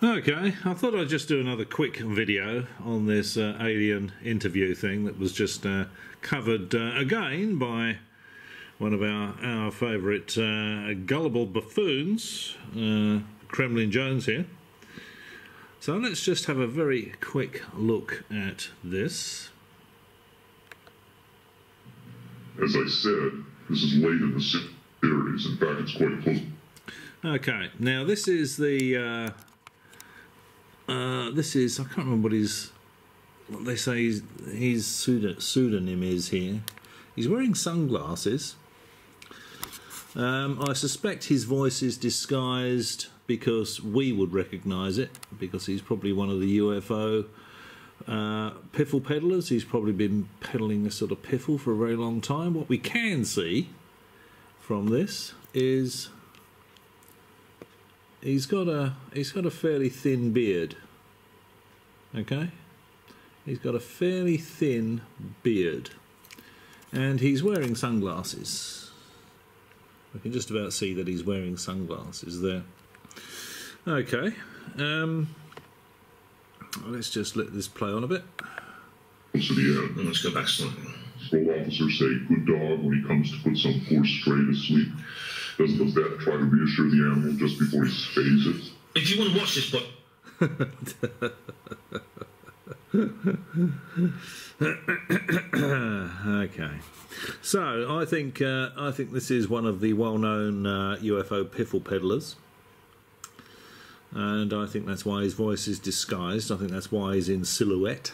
Okay, I thought I'd just do another quick video on this uh, alien interview thing that was just uh, covered uh, again by one of our, our favourite uh, gullible buffoons, uh, Kremlin Jones here. So let's just have a very quick look at this. As I said, this is late in the series. In fact, it's quite close. Okay, now this is the uh, this is I can't remember what his what they say his, his pseudo, pseudonym is here. He's wearing sunglasses. Um, I suspect his voice is disguised because we would recognise it because he's probably one of the UFO uh, piffle peddlers. He's probably been peddling this sort of piffle for a very long time. What we can see from this is he's got a he's got a fairly thin beard. Okay, he's got a fairly thin beard, and he's wearing sunglasses. I can just about see that he's wearing sunglasses there. Okay, um, let's just let this play on a bit. to the end. Let's go back slightly. Patrol officers say good dog when he comes to put some poor stray to sleep. Does the vet try to reassure the animal just before he spays it? If you want to watch this, but okay, so I think uh, I think this is one of the well-known uh, UFO piffle peddlers, and I think that's why his voice is disguised. I think that's why he's in silhouette.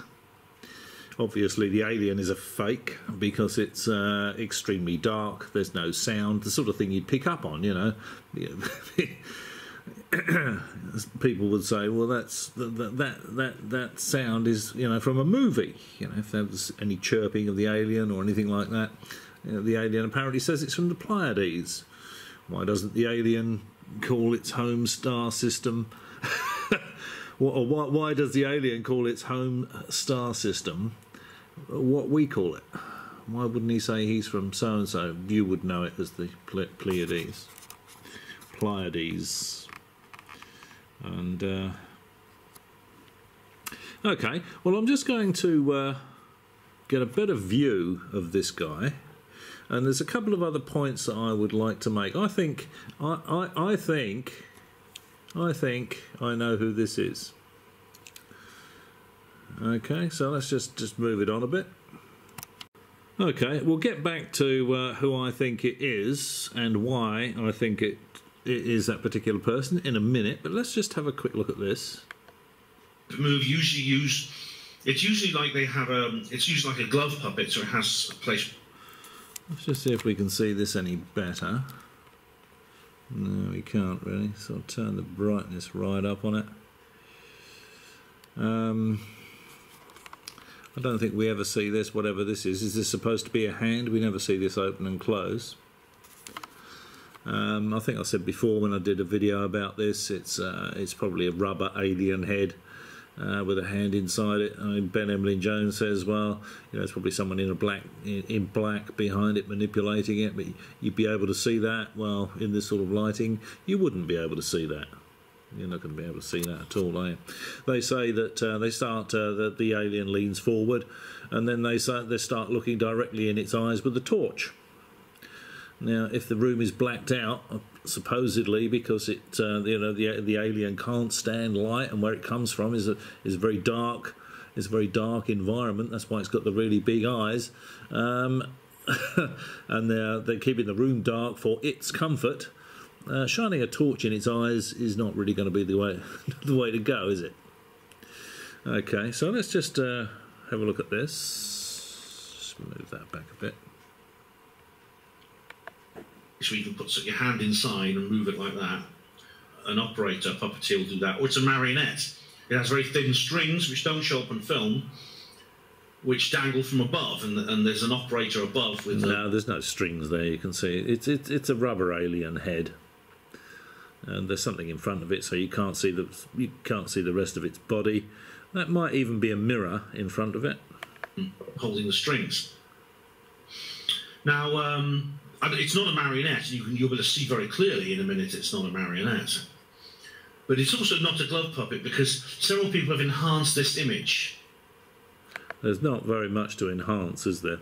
Obviously, the alien is a fake because it's uh, extremely dark. There's no sound, the sort of thing you'd pick up on, you know. People would say, "Well, that's that that that that sound is you know from a movie." You know, if there was any chirping of the alien or anything like that, you know, the alien apparently says it's from the Pleiades. Why doesn't the alien call its home star system? why, why does the alien call its home star system what we call it? Why wouldn't he say he's from so and so? You would know it as the Ple- Pleiades. Pleiades. And uh, okay, well, I'm just going to uh, get a better view of this guy. And there's a couple of other points that I would like to make. I think, I, I, I think, I think I know who this is. Okay, so let's just just move it on a bit. Okay, we'll get back to uh, who I think it is and why I think it, it is that particular person in a minute. But let's just have a quick look at this. the move usually use. It's usually like they have a. It's usually like a glove puppet, so it has a place. Let's just see if we can see this any better. No, we can't really. So I'll turn the brightness right up on it. Um, I don't think we ever see this, whatever this is. Is this supposed to be a hand? We never see this open and close. Um, I think I said before when I did a video about this, it's uh, it's probably a rubber alien head uh, with a hand inside it. I mean, Ben Emlyn Jones says, well, you know, it's probably someone in a black in, in black behind it manipulating it, but you'd be able to see that. Well, in this sort of lighting, you wouldn't be able to see that. You're not going to be able to see that at all, are you? They say that uh, they start uh, that the alien leans forward, and then they say, they start looking directly in its eyes with a torch. Now, if the room is blacked out, uh, supposedly because it, uh, you know, the the alien can't stand light, and where it comes from is a, is very dark. It's a very dark environment. That's why it's got the really big eyes, um, and they're they're keeping the room dark for its comfort. Uh, shining a torch in its eyes is not really going to be the way the way to go, is it? Okay, so let's just uh, have a look at this. Just move that back a bit. So you can put your hand inside and move it like that. An operator, puppeteer will do that. Or it's a marionette. It has very thin strings which don't show up on film, which dangle from above, and, and there's an operator above with. a- No, there's no strings there. You can see it's it's it's a rubber alien head, and there's something in front of it, so you can't see the you can't see the rest of its body. That might even be a mirror in front of it. holding the strings. Now, um, it's not a marionette. You can, you'll be able to see very clearly in a minute it's not a marionette. but it's also not a glove puppet because several people have enhanced this image. There's not very much to enhance, is there?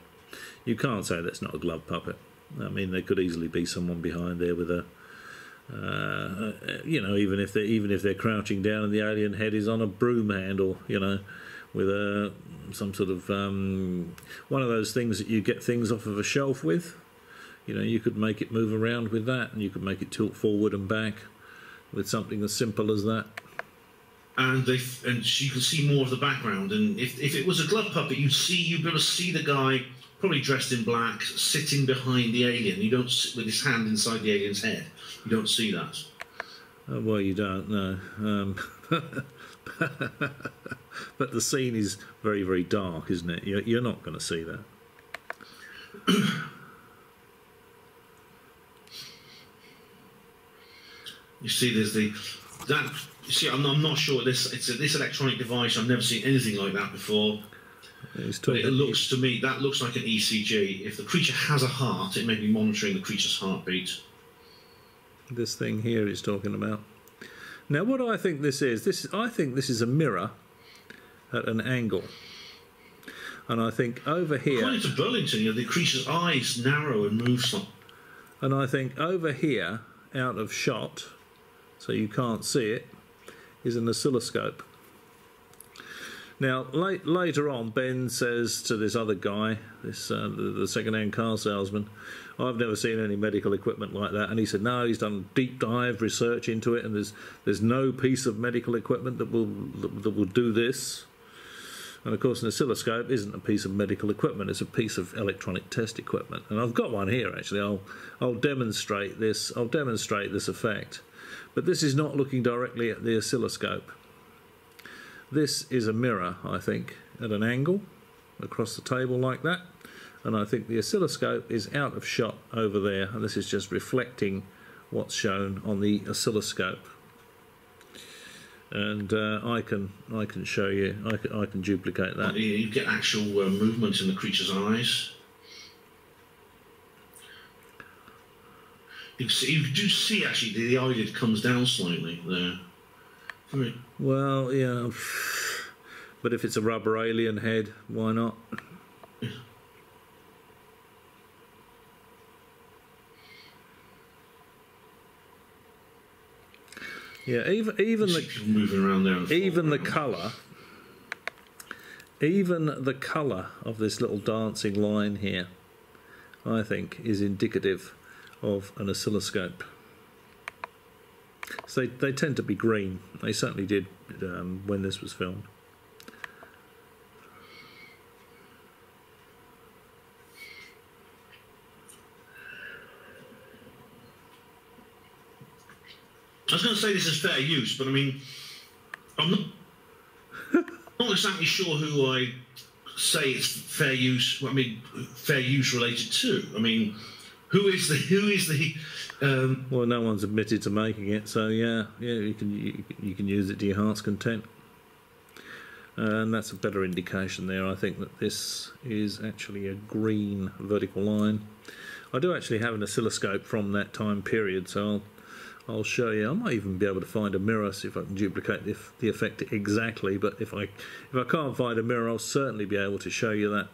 You can't say that's not a glove puppet. I mean, there could easily be someone behind there with a, uh, you know, even if they're even if they're crouching down and the alien head is on a broom handle, you know, with a some sort of um, one of those things that you get things off of a shelf with. You know, you could make it move around with that, and you could make it tilt forward and back with something as simple as that. And they and you can see more of the background. And if, if it was a glove puppet, you'd see you'd be able to see the guy probably dressed in black sitting behind the alien. You don't sit with his hand inside the alien's head. You don't see that. Uh, well, you don't know. Um, but the scene is very, very dark, isn't it? You're, you're not going to see that. You see, there's the that. You see, I'm, I'm not sure this. It's a, this electronic device. I've never seen anything like that before. It looks to me that looks like an ECG. If the creature has a heart, it may be monitoring the creature's heartbeat. This thing here is talking about. Now, what do I think this is? This is, I think this is a mirror at an angle, and I think over here, According to Burlington, you know, the creature's eyes narrow and move slightly. and I think over here, out of shot, so you can't see it, is an oscilloscope. Now, late, later on, Ben says to this other guy, this uh, the, the second-hand car salesman, "I've never seen any medical equipment like that." And he said, "No, he's done deep dive research into it, and there's there's no piece of medical equipment that will that, that will do this." And of course, an oscilloscope isn't a piece of medical equipment; it's a piece of electronic test equipment. And I've got one here. Actually, I'll I'll demonstrate this. I'll demonstrate this effect. But this is not looking directly at the oscilloscope. This is a mirror, I think, at an angle across the table like that. And I think the oscilloscope is out of shot over there, and this is just reflecting what's shown on the oscilloscope. And uh, I can I can show you I can, I can duplicate that. You, get actual uh, movement in the creature's eyes. You, see, you do see actually the, the eyelid comes down slightly there. Very- Well, yeah, but if it's a rubber alien head, why not? Yeah, even even the see people moving around there. and even the colour, even the colour of this little dancing line here, I think, is indicative of an oscilloscope. So they, they tend to be green. They certainly did um, when this was filmed. I was going to say this is fair use, but I mean, I'm not, not exactly sure who I say it's fair use. I mean, fair use related to. I mean, who is the who is the um, Well, no one's admitted to making it, so yeah, yeah, you can you, you can use it to your heart's content, and that's a better indication there. I think that this is actually a green vertical line. I do actually have an oscilloscope from that time period, so I'll I'll show you. I might even be able to find a mirror, see if I can duplicate the, the effect exactly. But if I if I can't find a mirror, I'll certainly be able to show you that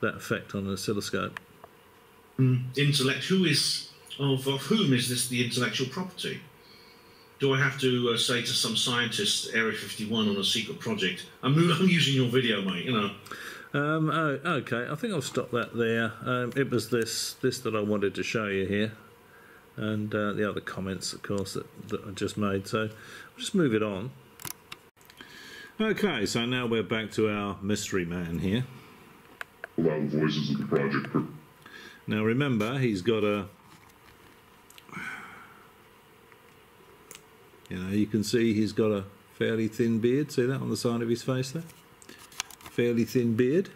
that effect on an oscilloscope. Intellect? Who is of, of whom is this the intellectual property? Do I have to uh, say to some scientist, Area 51 on a secret project, I'm, I'm using your video, mate, you know? Um, oh, okay, I think I'll stop that there. Um, it was this this that I wanted to show you here, and uh, the other comments, of course, that, that I just made. So I'll just move it on. Okay, so now we're back to our mystery man here. Allow the voices of the project per- Now remember, he's got a. You know, you can see he's got a fairly thin beard. See that on the side of his face there? Fairly thin beard.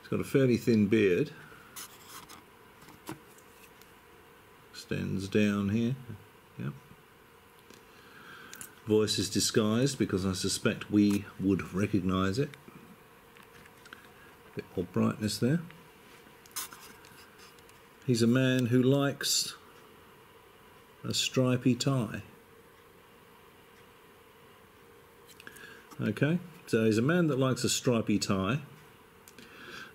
He's got a fairly thin beard. Extends down here. Yep. Voice is disguised because I suspect we would recognise it bit more brightness there. He's a man who likes a stripy tie. Okay, so he's a man that likes a stripy tie,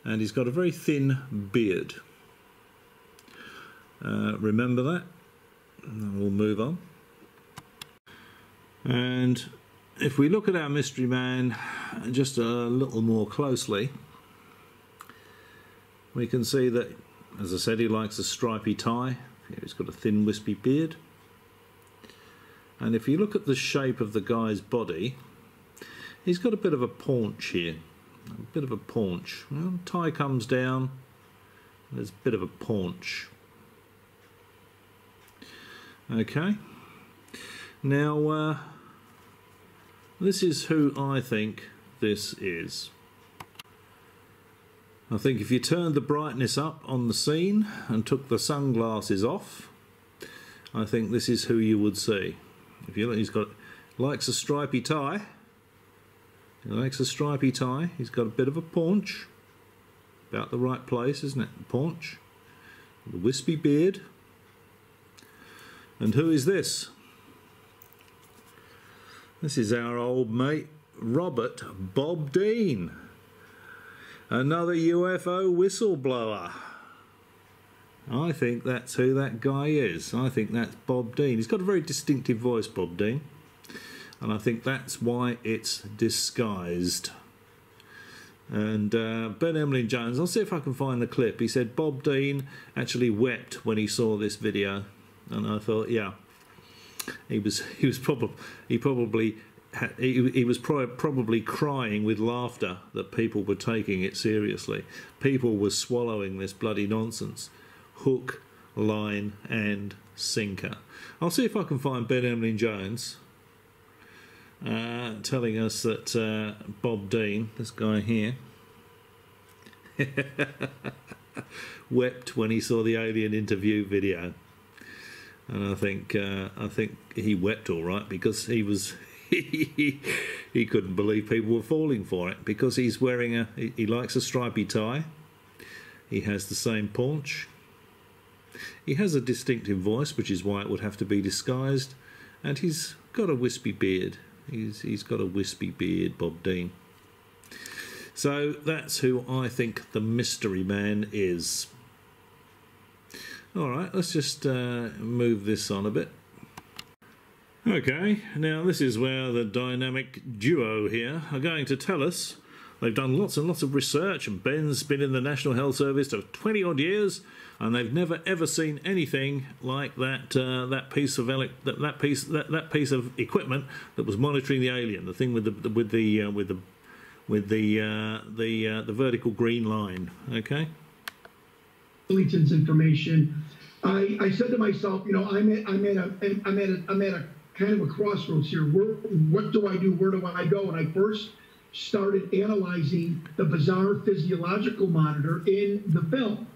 and he's got a very thin beard. Uh, remember that? And we'll move on. And if we look at our mystery man just a little more closely, we can see that, as I said, he likes a stripy tie. He's got a thin, wispy beard. And if you look at the shape of the guy's body, he's got a bit of a paunch here. A bit of a paunch. Well, tie comes down, there's a bit of a paunch. Okay. Now, uh, this is who I think this is. I think if you turned the brightness up on the scene and took the sunglasses off, I think this is who you would see. If you look, he's got likes a stripy tie. He likes a stripy tie. He's got a bit of a paunch, about the right place, isn't it? The paunch, the wispy beard. And who is this? This is our old mate, Robert Bob Dean. Another UFO whistleblower. I think that's who that guy is. I think that's Bob Dean. He's got a very distinctive voice, Bob Dean. And I think that's why it's disguised. And uh, Ben Emlyn Jones, I'll see if I can find the clip. He said Bob Dean actually wept when he saw this video and I thought, yeah, he was he was probably he probably he, he was pro probably crying with laughter that people were taking it seriously. People were swallowing this bloody nonsense, hook, line, and sinker. I'll see if I can find Ben Emlyn Jones uh, telling us that uh, Bob Dean, this guy here, wept when he saw the alien interview video and I think uh, I think he wept all right because he was he, couldn't believe people were falling for it because he's wearing a he, he likes a stripy tie. He has the same paunch. He has a distinctive voice, which is why it would have to be disguised, and he's got a wispy beard. He's he's got a wispy beard, Bob Dean. So that's who I think the mystery man is. All right, let's just uh, move this on a bit. Okay, now this is where the dynamic duo here are going to tell us. They've done lots and lots of research, and Ben's been in the National Health Service for 20 odd years, and they've never ever seen anything like that. Uh, that piece of that, that piece that, that piece of equipment that was monitoring the alien, the thing with the with the uh, with the with the uh, the uh, the vertical green line. Okay. Information, I, I said to myself, you know, I'm at, I'm at a, I'm at a, I'm at a kind of a crossroads here. Where, what do I do? Where do I go? And I first started analyzing the bizarre physiological monitor in the film.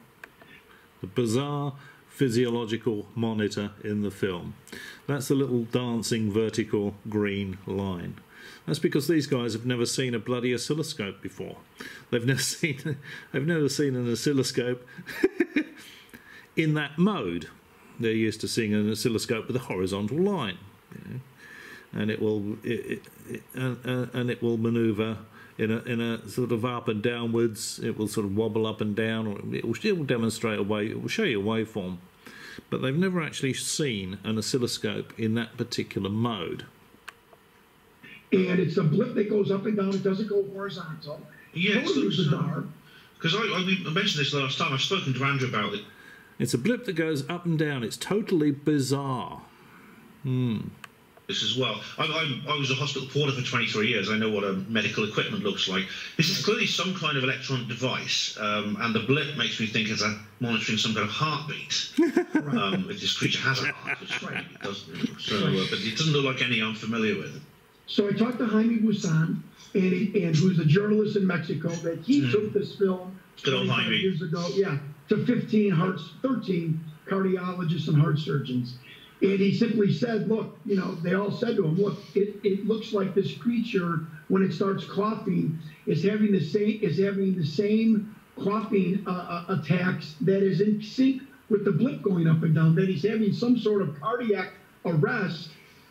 The bizarre physiological monitor in the film. That's the little dancing vertical green line. That's because these guys have never seen a bloody oscilloscope before. They've never seen they've never seen an oscilloscope in that mode. They're used to seeing an oscilloscope with a horizontal line, you know, and it will it, it, and, and it will manoeuvre in a in a sort of up and downwards. It will sort of wobble up and down, or it will, it will demonstrate a way. It will show you a waveform, but they've never actually seen an oscilloscope in that particular mode. And it's a blip that goes up and down. It doesn't go horizontal. Yeah, totally bizarre. Because I, I, I mentioned this last time. I've spoken to Andrew about it. It's a blip that goes up and down. It's totally bizarre. Hmm. This as well. I, I, I, was a hospital porter for 23 years. I know what a medical equipment looks like. This is clearly some kind of electronic device, um, and the blip makes me think it's a monitoring some kind of heartbeat. um, if this creature has a heart, it's right, it doesn't. So, uh, but it doesn't look like any I'm familiar with. So I talked to Jaime Maussan, and, he, and who's a journalist in Mexico, that he mm. took this film Good old Jaime. years ago. Yeah, to 15 heart, 13 cardiologists and heart surgeons. And he simply said, look, you know, they all said to him, look, it, it looks like this creature, when it starts coughing, is having the same is having the same coughing uh, uh attacks that is in sync with the blip going up and down, that he's having some sort of cardiac arrest,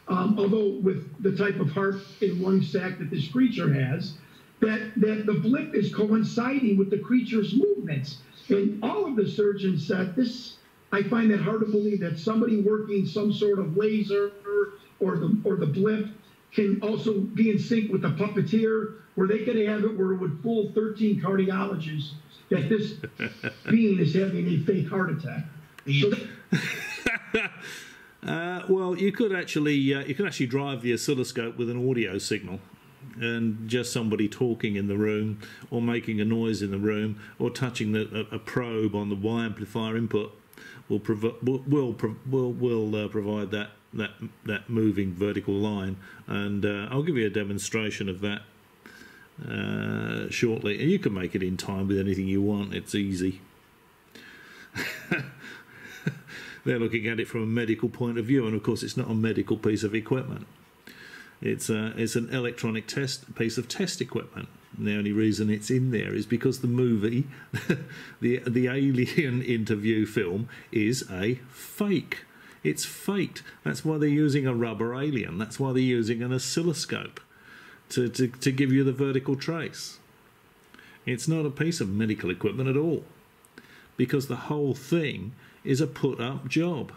um, although with the type of heart and lung sac that this creature has, that, that the blip is coinciding with the creature's movements. And all of the surgeons said this. I find that hard to believe that somebody working some sort of laser or the or the blip can also be in sync with the puppeteer, where they could have it where it would fool 13 cardiologists that this being is having a fake heart attack. So Uh, well, you could actually uh, you can actually drive the oscilloscope with an audio signal, and just somebody talking in the room, or making a noise in the room, or touching the, a, a probe on the Y amplifier input will will will will, will uh, provide that that that moving vertical line, and uh, I'll give you a demonstration of that uh, shortly. And you can make it in time with anything you want. It's easy. They're looking at it from a medical point of view, and of course, it's not a medical piece of equipment. It's a, it's an electronic test piece of test equipment. The only reason it's in there is because the movie, the the alien interview film, is a fake. It's faked. That's why they're using a rubber alien. That's why they're using an oscilloscope to, to, to give you the vertical trace. It's not a piece of medical equipment at all because the whole thing is a put up job.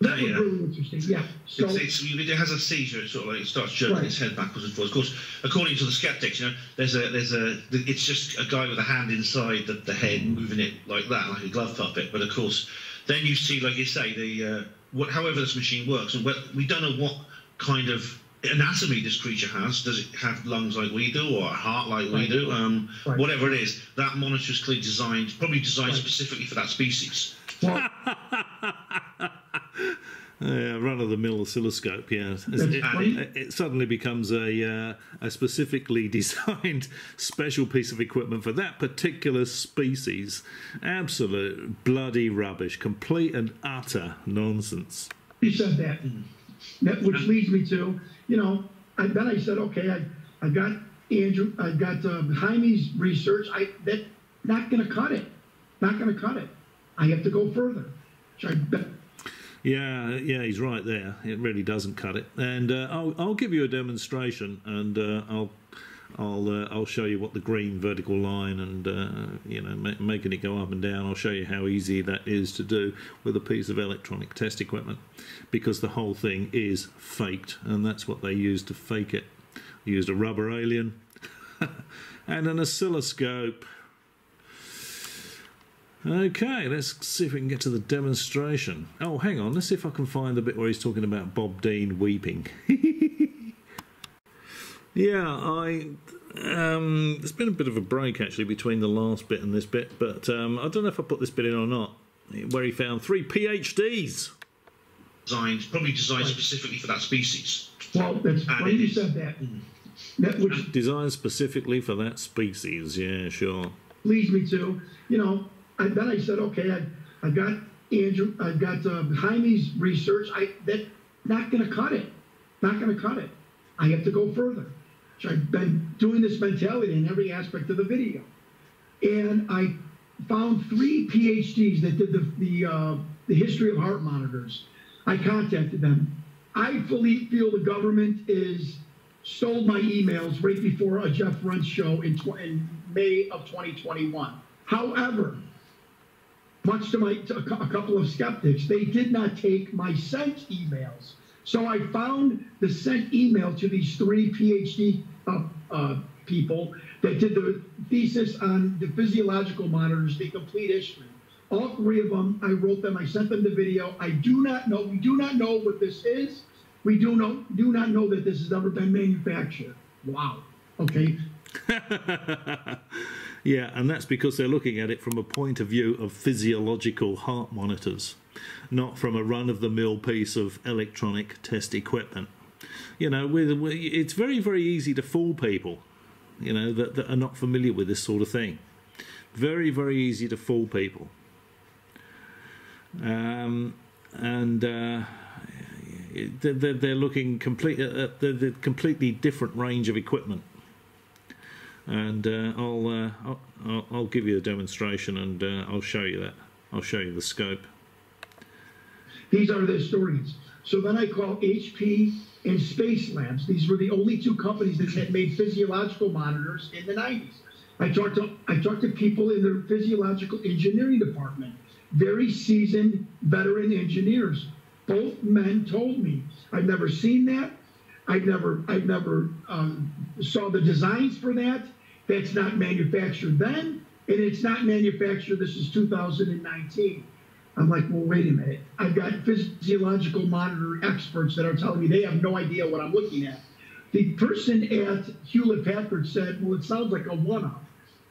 That was Yeah. really interesting. Yeah. So It's, it's, it has a seizure. It sort of like it starts jerking Right. its head backwards and forwards. Of course, according to the skeptics, you know, there's a there's a it's just a guy with a hand inside the, the head moving it like that, like a glove puppet. But of course, then you see, like you say, the uh, what, however this machine works, and we don't know what kind of anatomy this creature has. Does it have lungs like we do, or a heart like we do? Um, Right. Whatever it is, that monitor is clearly designed, probably designed Right. specifically for that species. well, Yeah, run of the mill oscilloscope. Yeah, it, it- it suddenly becomes a uh, a specifically designed special piece of equipment for that particular species. Absolute bloody rubbish, complete and utter nonsense. you said that. that which leads me to, you know, I, then I said, okay, I, I got Andrew, I got uh, Jaime's research. I that not going to cut it. Not going to cut it. I have to go further. So I bet. Yeah, yeah, he's right there. It really doesn't cut it. And uh, I'll I'll give you a demonstration, and uh, I'll. I'll uh, I'll show you what the green vertical line and uh, you know ma- making it go up and down. I'll show you how easy that is to do with a piece of electronic test equipment, because the whole thing is faked, and that's what they used to fake it. They used a rubber alien and an oscilloscope. Okay, let's see if we can get to the demonstration. Oh, hang on, let's see if I can find the bit where he's talking about Bob Dean weeping. yeah, I. Um, there's been a bit of a break actually between the last bit and this bit, but um, I don't know if I put this bit in or not. Where he found three PhDs. Designed, probably designed specifically for that species. Well, that's And funny you is. said that. That which Designed specifically for that species, yeah, sure. leads me to, you know, I, then I said, okay, I, I got Andrew, I've got uh, Jaime's research. I that not going to cut it. Not going to cut it. I have to go further. So I've been doing this mentality in every aspect of the video, and I found three PhDs that did the the uh, the history of heart monitors. I contacted them. I fully feel the government is stole my emails right before a Jeff Rense show in, in May of 2021. However, much to my to a, couple of skeptics, they did not take my sent emails. So I found the sent email to these three PhD uh, uh, people that did the thesis on the physiological monitors, the complete history. All three of them, I wrote them. I sent them the video. I do not know. We do not know what this is. We do know do not know that this has ever been manufactured. Wow. Okay. Yeah, and that's because they're looking at it from a point of view of physiological heart monitors, not from a run of the mill piece of electronic test equipment. You know, with, it's very, very easy to fool people, you know, that, that are not familiar with this sort of thing. Very, very easy to fool people. Um, and uh, they're, they're looking complete, uh, they're completely different range of equipment and uh, I'll, uh, I'll I'll- I'll give you a demonstration and uh, I'll show you that. I'll show you the scope. These are the historians. So then I called HP and Spacelabs. These were the only two companies that had made physiological monitors in the 90s. I talked to I talked to people in their physiological engineering department, very seasoned veteran engineers. Both men told me, I've never seen that. I've never I've never um, saw the designs for that. That's not manufactured then, and it's not manufactured. This is 2019. I'm like, well, wait a minute. I've got physiological monitor experts that are telling me they have no idea what I'm looking at. The person at Hewlett Packard said, well, it sounds like a one off.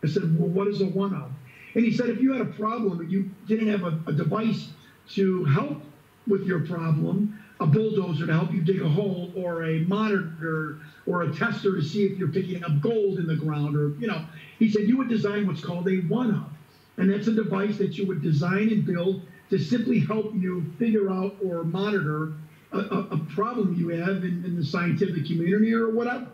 I said, well, what is a one off? And he said, if you had a problem and you didn't have a, a device to help with your problem, a bulldozer to help you dig a hole, or a monitor or a tester to see if you're picking up gold in the ground, or, you know, he said you would design what's called a one up. And that's a device that you would design and build to simply help you figure out or monitor a, a, a problem you have in, in, the scientific community or whatever.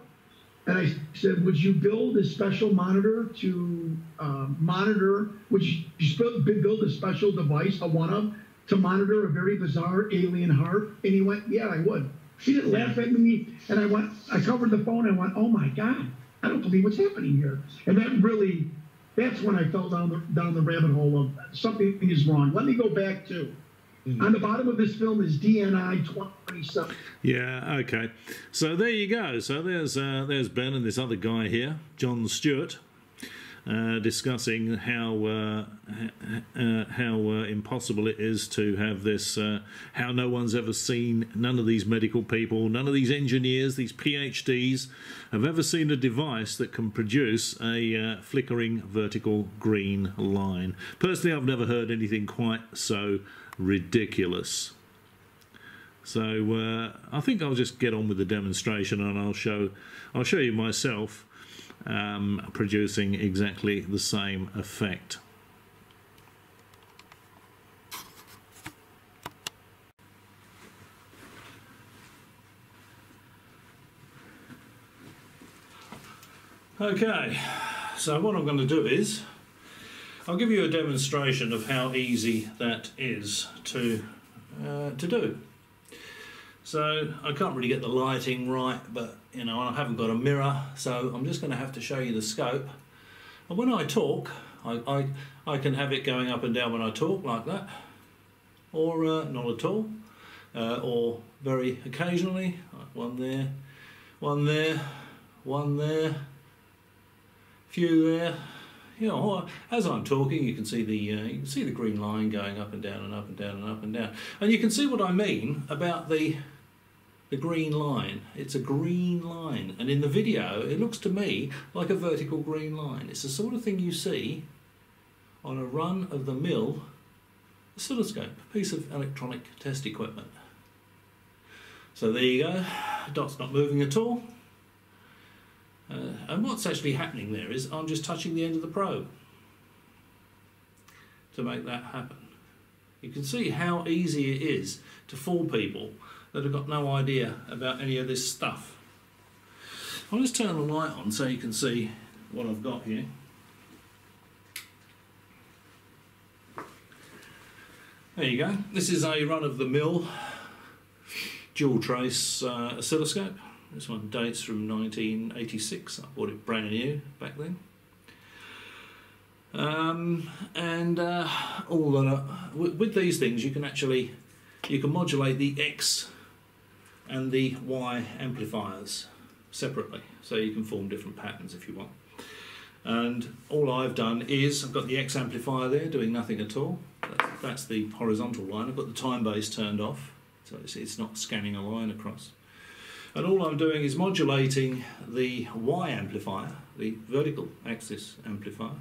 And I said, would you build a special monitor to uh, monitor, would you build a special device, a one-up, to monitor a very bizarre alien heart? And he went, yeah, I would. She didn't laugh at me. And I went, I covered the phone and went, oh my God, I don't believe what's happening here. And that really that's when I fell down the down the rabbit hole of something is wrong. Let me go back to mm-hmm. on the bottom of this film is DNI twenty seven. Yeah. Okay. So there you go. So there's uh, there's Ben and this other guy here, Jon Stewart. Uh, discussing how uh, uh, how uh, impossible it is to have this, uh, how no one's ever seen, none of these medical people, none of these engineers, these PhDs, have ever seen a device that can produce a uh, flickering vertical green line. Personally, I've never heard anything quite so ridiculous. So I think I'll just get on with the demonstration, and I'll show I'll show you myself um, producing exactly the same effect. Okay, so what I'm going to do is I'll give you a demonstration of how easy that is to uh, to do. So I can't really get the lighting right, but you know, I haven't got a mirror, so I'm just going to have to show you the scope. And when I talk, I, I, I can have it going up and down when I talk like that, or uh, not at all, uh, or very occasionally, one there, one there, one there, few there. You know, as I'm talking, you can see the uh, you can see the green line going up and down and up and down and up and down, and you can see what I mean about the the green line. It's a green line, and in the video, it looks to me like a vertical green line. It's the sort of thing you see on a run of the mill oscilloscope, piece of electronic test equipment. So there you go, dot's not moving at all. Uh, and what's actually happening there is I'm just touching the end of the probe to make that happen. You can see how easy it is to fool people that have got no idea about any of this stuff. I'll just turn the light on so you can see what I've got here. There you go. This is a run-of-the-mill dual trace uh, oscilloscope. This one dates from 1986. I bought it brand new back then. Um, and uh, all that, with, with these things, you can actually you can modulate the X and the Y amplifiers separately. So you can form different patterns if you want. And all I've done is I've got the X amplifier there doing nothing at all. That's the horizontal line. I've got the time base turned off, so it's not scanning a line across. And all I'm doing is modulating the Y amplifier, the vertical axis amplifier,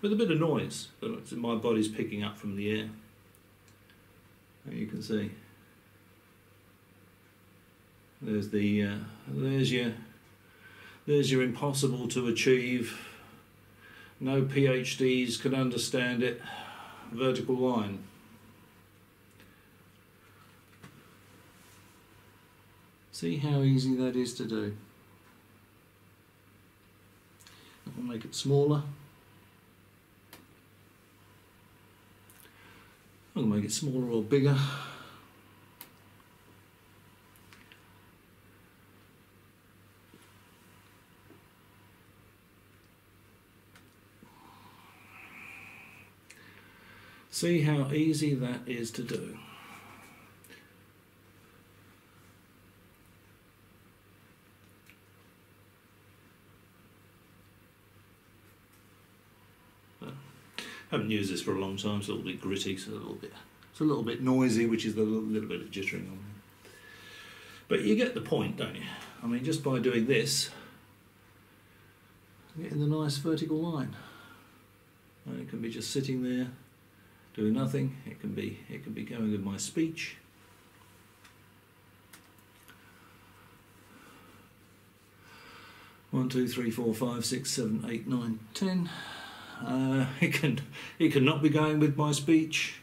with a bit of noise that my body's picking up from the air. You can see. There's the uh, there's your there's your impossible to achieve. No PhDs can understand it. Vertical line. See how easy that is to do. I'll make it smaller. I'll make it smaller or bigger. See how easy that is to do. I haven't used this for a long time. It's a little bit gritty, so a little bit, it's a little bit noisy, which is the little, little bit of jittering on there. But you get the point, don't you? I mean, just by doing this, getting the nice vertical line. And it can be just sitting there, doing nothing. It can be, it can be going with my speech. One, two, three, four, five, six, seven, eight, nine, ten. Uh, it can it can not be going with my speech.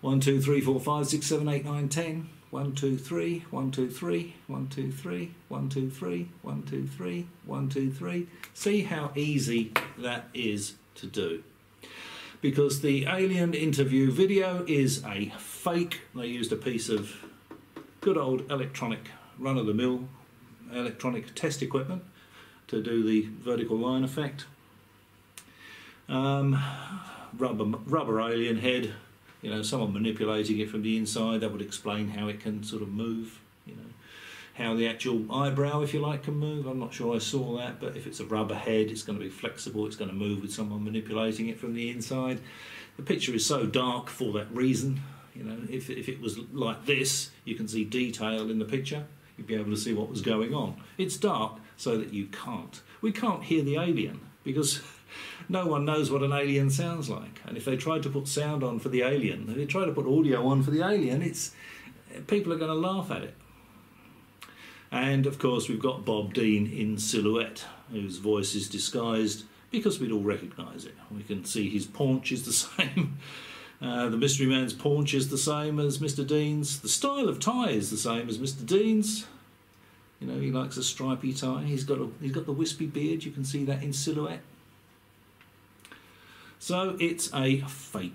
One, two, three, four, five, six, seven, eight, nine, ten. One, two, three, one, two, three, one, two, three, one, two, three, one, two, three, one, two, three. See how easy that is to do. Because the alien interview video is a fake. They used a piece of good old electronic run of the mill electronic test equipment to do the vertical line effect. Um, rubber, rubber alien head, you know, someone manipulating it from the inside, that would explain how it can sort of move. How the actual eyebrow, if you like, can move. I'm not sure I saw that, but if it's a rubber head, it's going to be flexible, it's going to move with someone manipulating it from the inside. The picture is so dark for that reason. You know, if, if it was like this, you can see detail in the picture. You'd be able to see what was going on. It's dark so that you can't. We can't hear the alien because no one knows what an alien sounds like. And if they try to put sound on for the alien, if they try to put audio on for the alien, it's people are going to laugh at it. And of course, we've got Bob Dean in silhouette, whose voice is disguised because we'd all recognise it. We can see his paunch is the same. Uh, the mystery man's paunch is the same as Mr. Dean's. The style of tie is the same as Mr. Dean's. You know, he likes a stripy tie. He's got a, he's got the wispy beard. You can see that in silhouette. So it's a fake.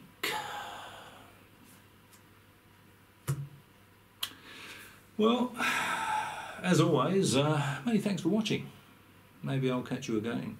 Well, as always, uh, many thanks for watching. Maybe I'll catch you again.